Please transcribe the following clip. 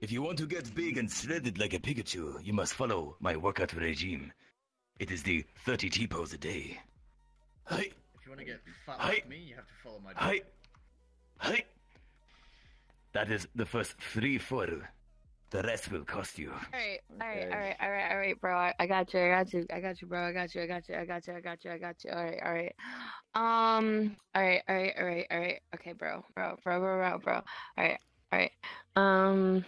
If you want to get big and shredded like a Pikachu, you must follow my workout regime. It is the 30 T pose a day. Hi, If you want to get fat Hi. like me, you have to follow my. hi, hi. That is the first three four. The rest will cost you. Alright, alright, Okay. alright, alright, alright, bro. I, I got you, I got you, I got you, bro. I got you, I got you, I got you, I got you, I got you. Alright, alright. Um, alright, alright, alright, alright. Okay, bro, bro, bro, bro, bro, bro. Alright, alright. Um.